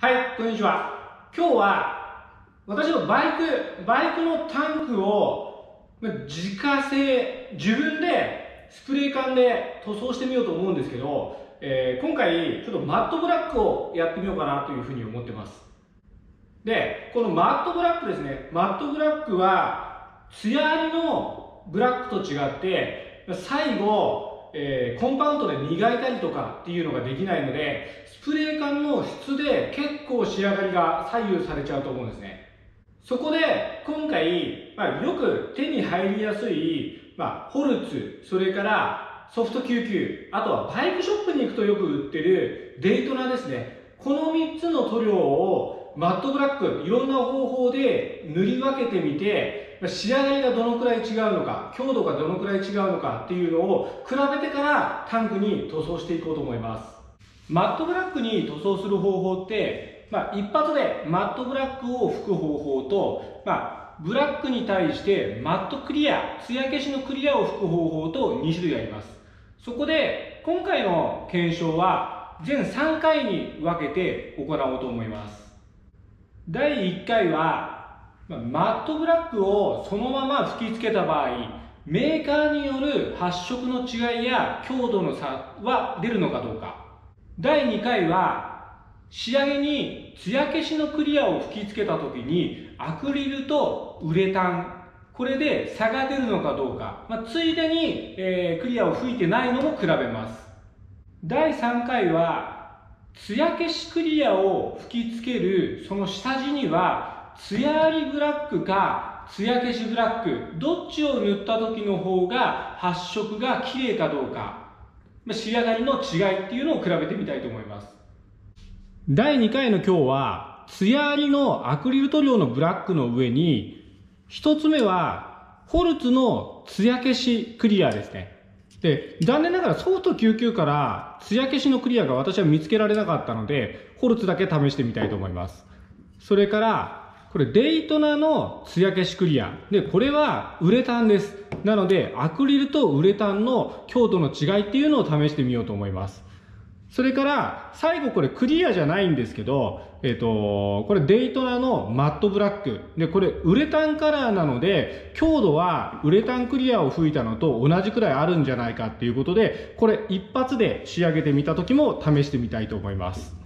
はい、こんにちは。今日は、私のバイク、バイクのタンクを、自家製、自分でスプレー缶で塗装してみようと思うんですけど、えー今回、ちょっとマットブラックをやってみようかなというふうに思ってます。で、このマットブラックですね。マットブラックは、艶ありのブラックと違って、最後、えーコンパウンドで磨いたりとかっていうのができないので、スプレー缶の質で結構仕上がりが左右されちゃうと思うんですね。そこで、今回、まあ、よく手に入りやすい、まあ、ホルツ、それからソフト救急、あとはバイクショップに行くとよく売ってるデイトナですね。この3つの塗料をマットブラック、いろんな方法で塗り分けてみて、ま仕上がりがどのくらい違うのか、強度がどのくらい違うのかっていうのを比べてからタンクに塗装していこうと思います。マットブラックに塗装する方法って、まあ、一発でマットブラックを拭く方法と、まあ、ブラックに対してマットクリア、艶消しのクリアを拭く方法と2種類あります。そこで、今回の検証は全3回に分けて行おうと思います。第1回は、マットブラックをそのまま吹き付けた場合、メーカーによる発色の違いや強度の差は出るのかどうか。第2回は仕上げに艶消しのクリアを吹き付けた時にアクリルとウレタンこれで差が出るのかどうか、まあ、ついでに、えークリアを吹いてないのも比べます第3回は艶消しクリアを吹き付けるその下地には艶ありブラックか艶消しブラックどっちを塗った時の方が発色が綺麗かどうか仕上がりの違いっていうのを比べてみたいと思います。第2回の今日は、艶ありのアクリル塗料のブラックの上に、一つ目は、ホルツの艶消しクリアですね。で、残念ながらソフト99から艶消しのクリアが私は見つけられなかったので、ホルツだけ試してみたいと思います。それから、これデイトナの艶消しクリア。で、これはウレタンです。なので、アクリルとウレタンの強度の違いっていうのを試してみようと思います。それから、最後これクリアじゃないんですけど、えっ、と、これデイトナのマットブラック。で、これウレタンカラーなので、強度はウレタンクリアを吹いたのと同じくらいあるんじゃないかっていうことで、これ一発で仕上げてみた時も試してみたいと思います。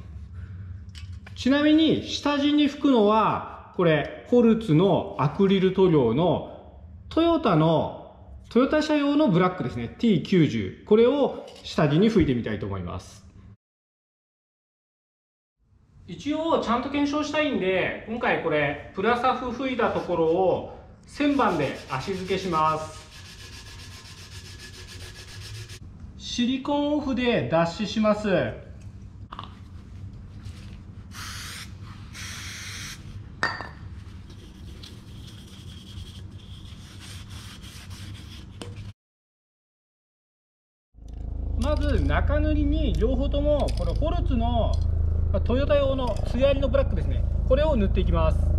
ちなみに、下地に吹くのは、これ、ホルツのアクリル塗料のトヨタの、トヨタ車用のブラックですね。T90。これを下地に吹いてみたいと思います。一応、ちゃんと検証したいんで、今回これ、プラサフ吹いたところを、1000番で足付けします。シリコンオフで脱脂します。まず中塗りに両方ともつのトヨタ用の艶ありのブラックですね。これを塗っていきます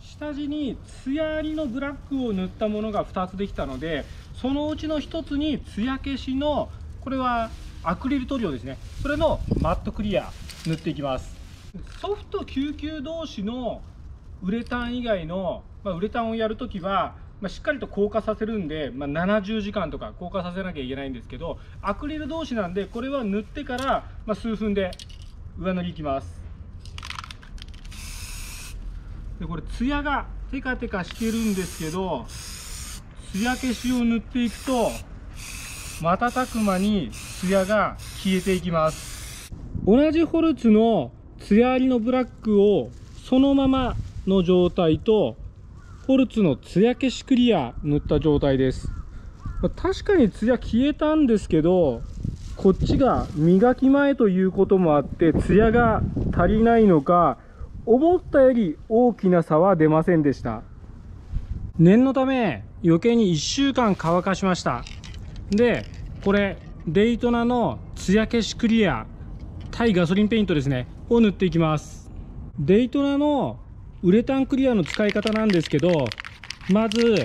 下地に艶ありのブラックを塗ったものが2つできたのでそのうちの1つに艶消しのこれはアクリル塗料ですね。それのマットクリア塗っていきます。ソフト99同士のウレタン以外の、まあ、ウレタンをやるときは、まあ、しっかりと硬化させるんで、まあ、70時間とか硬化させなきゃいけないんですけどアクリル同士なんでこれは塗ってから、まあ、数分で上塗りいきます。でこれツヤがテカテカしてるんですけどツヤ消しを塗っていくと瞬く間にツヤが消えていきます。同じホルツのツヤありのブラックをそのままの状態とホルツのツヤ消しクリア塗った状態です。確かにツヤ消えたんですけどこっちが磨き前ということもあってツヤが足りないのか思ったより大きな差は出ませんでした。念のため余計に1週間乾かしました。でこれデイトナの艶消しクリア対ガソリンペイントですねを塗っていきます。デイトナのウレタンクリアの使い方なんですけどまず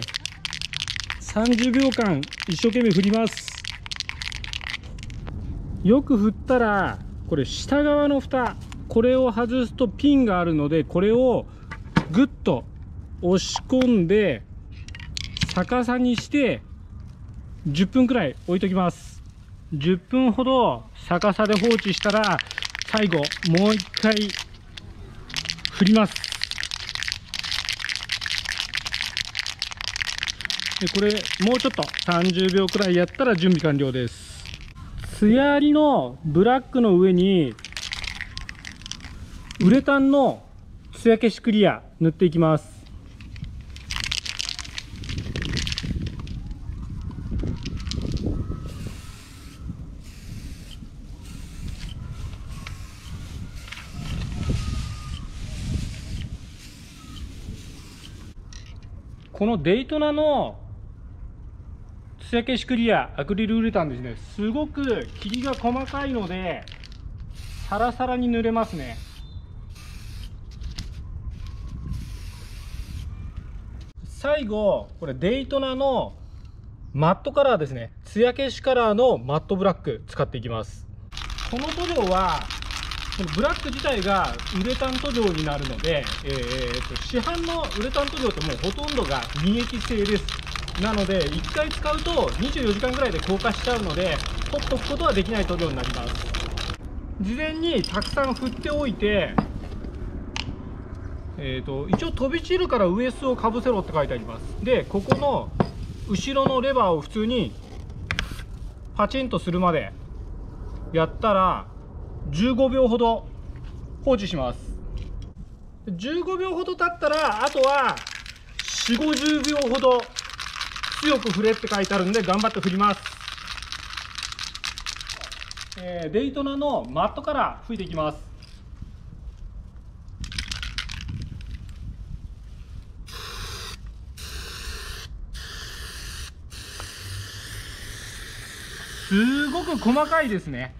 30秒間一生懸命振ります。よく振ったらこれ下側の蓋これを外すとピンがあるのでこれをグッと押し込んで逆さにして10分くらい置いときます。10分ほど逆さで放置したら最後もう一回振ります。でこれもうちょっと30秒くらいやったら準備完了です。艶ありのブラックの上にウレタンの艶消しクリア塗っていきます。このデイトナの艶消しクリアアクリルウレタンですね。すごく霧が細かいのでサラサラに塗れますね。最後これデイトナのマットカラーですね。艶消しカラーのマットブラック使っていきます。この塗料はこのブラック自体がウレタン塗料になるので、えー、と市販のウレタン塗料ってもうほとんどが二液性です。なので1回使うと24時間ぐらいで硬化しちゃうので取っとくことはできない塗料になります。事前にたくさん振っておいてえーと、一応飛び散るからウエスをかぶせろって書いてあります。でここの後ろのレバーを普通にパチンとするまでやったら15秒ほど放置します。15秒ほど経ったらあとは4 5 0秒ほど強く振れって書いてあるんで頑張って振ります、えー、デイトナのマットから吹いていきますすごく細かいですね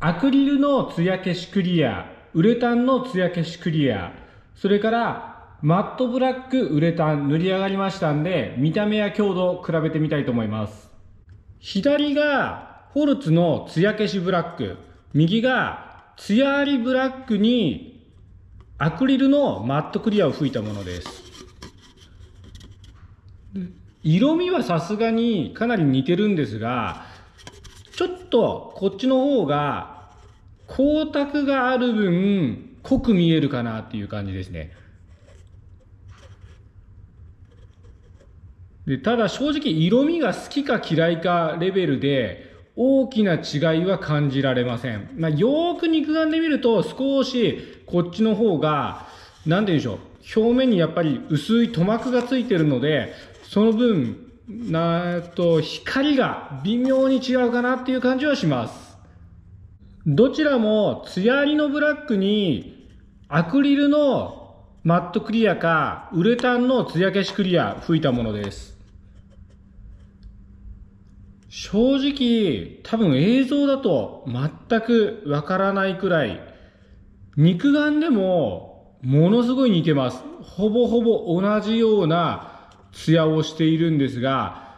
アクリルの艶消しクリア、ウレタンの艶消しクリア、それからマットブラックウレタン塗り上がりましたんで、見た目や強度比べてみたいと思います。左がフォルツの艶消しブラック、右が艶ありブラックにアクリルのマットクリアを吹いたものです。色味はさすがにかなり似てるんですが、ちょっとこっちの方が光沢がある分濃く見えるかなっていう感じですね。でただ正直色味が好きか嫌いかレベルで大きな違いは感じられません。まあ、よーく肉眼で見ると少しこっちの方が、なんて言うんでしょう。表面にやっぱり薄い塗膜がついてるので、その分、なと、光が微妙に違うかなっていう感じはします。どちらも艶ありのブラックにアクリルのマットクリアかウレタンの艶消しクリア吹いたものです。正直、多分映像だと全くわからないくらい、肉眼でもものすごい似てます。ほぼほぼ同じような艶をしているんですが、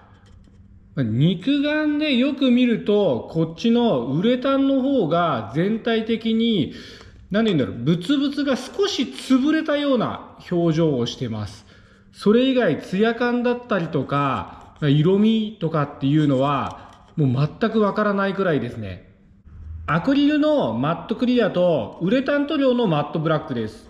肉眼でよく見ると、こっちのウレタンの方が全体的に、何て言うんだろう、ブツブツが少し潰れたような表情をしてます。それ以外、ツヤ感だったりとか、色味とかっていうのはもう全くわからないくらいですね。アクリルのマットクリアとウレタン塗料のマットブラックです。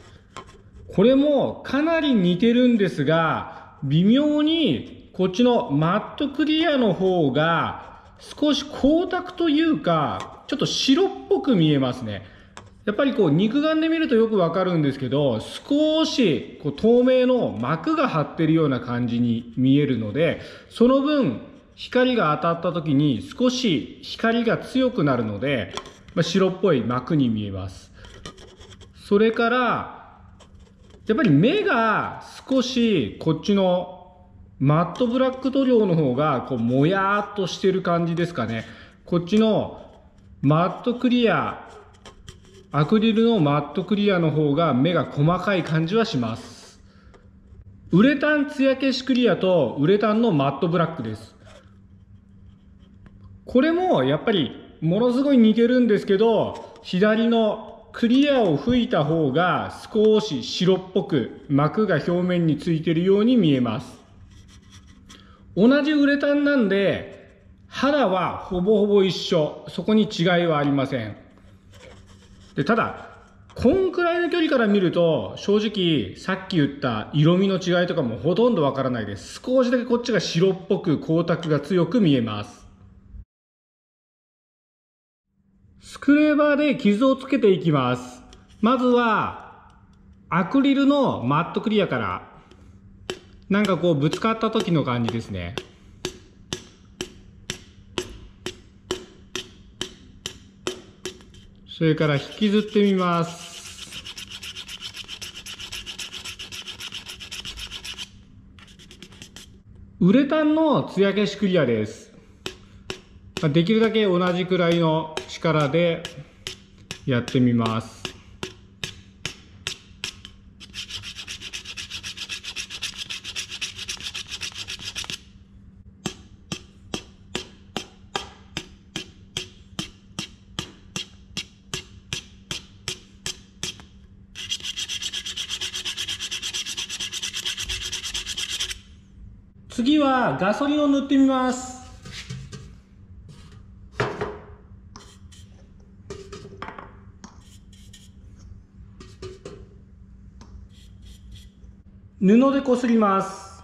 これもかなり似てるんですが、微妙にこっちのマットクリアの方が少し光沢というか、ちょっと白っぽく見えますね。やっぱりこう肉眼で見るとよくわかるんですけど、少しこう透明の膜が張ってるような感じに見えるので、その分光が当たった時に少し光が強くなるので、まあ、白っぽい膜に見えます。それから、やっぱり目が少しこっちのマットブラック塗料の方がこうもやーっとしてる感じですかね。こっちのマットクリア、アクリルのマットクリアの方が目が細かい感じはします。ウレタン艶消しクリアとウレタンのマットブラックです。これもやっぱりものすごい似てるんですけど、左のクリアを吹いた方が少し白っぽく膜が表面についてるように見えます。同じウレタンなんで、肌はほぼほぼ一緒。そこに違いはありません。で、ただ、こんくらいの距離から見ると、正直、さっき言った色味の違いとかもほとんどわからないです。少しだけこっちが白っぽく光沢が強く見えます。スクレーバーで傷をつけていきます。まずは、アクリルのマットクリアから、なんかこうぶつかった時の感じですね。それから引きずってみます。ウレタンの艶消しクリアです。できるだけ同じくらいの力でやってみます。次はガソリンを塗ってみます。布でこすります。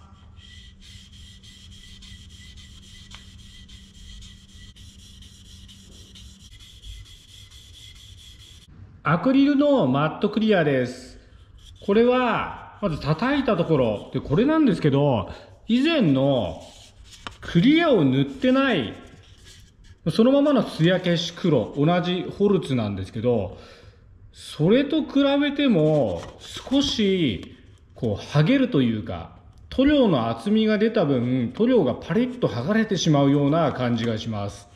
アクリルのマットクリアです。これはまず叩いたところ。でこれなんですけど以前のクリアを塗ってないそのままの艶消し黒同じホルツなんですけどそれと比べても少しこう剥げるというか塗料の厚みが出た分塗料がパリッと剥がれてしまうような感じがします。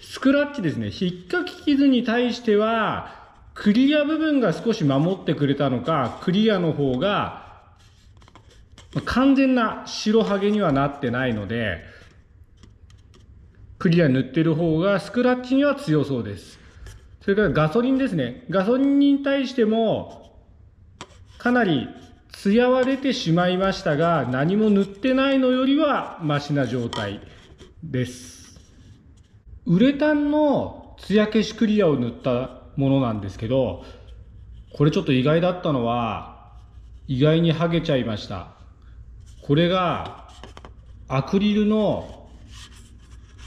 スクラッチですね。引っかき傷に対してはクリア部分が少し守ってくれたのかクリアの方が完全な白ハゲにはなってないのでクリア塗ってる方がスクラッチには強そうですそれからガソリンですねガソリンに対してもかなり艶は出てしまいましたが、何も塗ってないのよりはマシな状態です。ウレタンの艶消しクリアを塗ったものなんですけど、これちょっと意外だったのは、意外に剥げちゃいました。これがアクリルの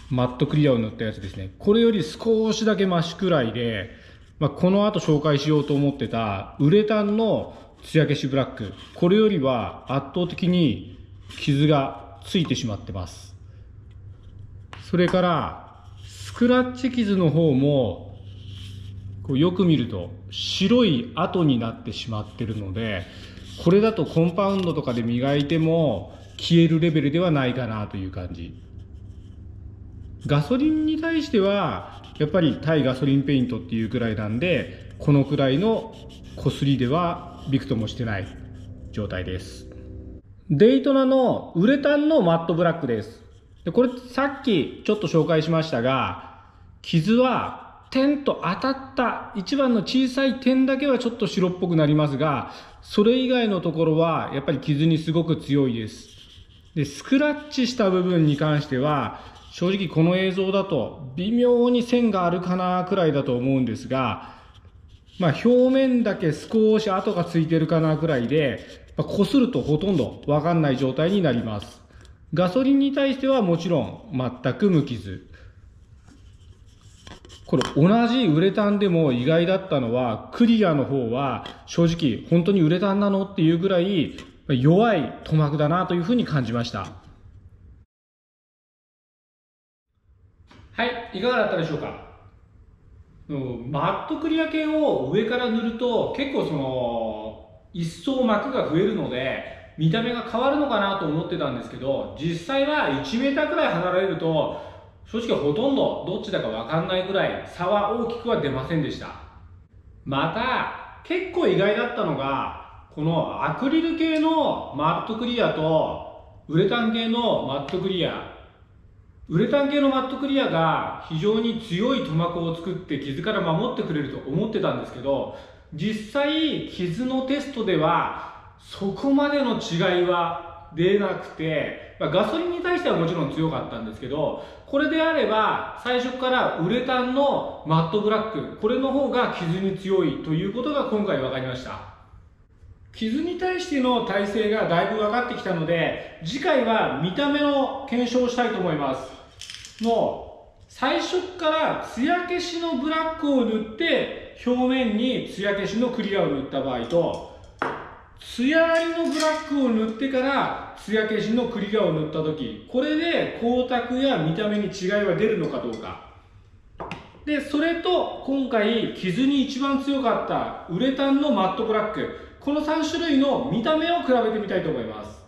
マットクリアを塗ったやつですね。これより少しだけマシくらいで、まあ、この後紹介しようと思ってたウレタンの艶消しブラックこれよりは圧倒的に傷がついてしまってますそれからスクラッチ傷の方もこうよく見ると白い跡になってしまってるのでこれだとコンパウンドとかで磨いても消えるレベルではないかなという感じガソリンに対してはやっぱり対ガソリンペイントっていうくらいなんでこのくらいのこすりではビクともしてない状態です。デイトナのウレタンのマットブラックです。でこれさっきちょっと紹介しましたが、傷は点と当たった一番の小さい点だけはちょっと白っぽくなりますが、それ以外のところはやっぱり傷にすごく強いです。で、スクラッチした部分に関しては、正直この映像だと微妙に線があるかなくらいだと思うんですが、まあ、表面だけ少し跡がついてるかなくらいで、まこするとほとんどわかんない状態になります。ガソリンに対してはもちろん全く無傷。これ同じウレタンでも意外だったのは、クリアの方は正直本当にウレタンなのっていうぐらい弱い塗膜だなというふうに感じました。はい、いかがだったでしょうか？マットクリア系を上から塗ると結構その一層膜が増えるので見た目が変わるのかなと思ってたんですけど実際は 1m くらい離れると正直ほとんどどっちだかわかんないぐらい差は大きくは出ませんでした。また結構意外だったのがこのアクリル系のマットクリアとウレタン系のマットクリア。ウレタン系のマットクリアが非常に強い塗膜を作って傷から守ってくれると思ってたんですけど実際傷のテストではそこまでの違いは出なくて、まあ、ガソリンに対してはもちろん強かったんですけどこれであれば最初からウレタンのマットブラックこれの方が傷に強いということが今回分かりました。傷に対しての耐性がだいぶ分かってきたので次回は見た目の検証をしたいと思います。の最初から艶消しのブラックを塗って表面に艶消しのクリアを塗った場合と艶ありのブラックを塗ってから艶消しのクリアを塗った時これで光沢や見た目に違いは出るのかどうか。でそれと今回傷に一番強かったウレタンのマットブラック。この3種類の見た目を比べてみたいと思います。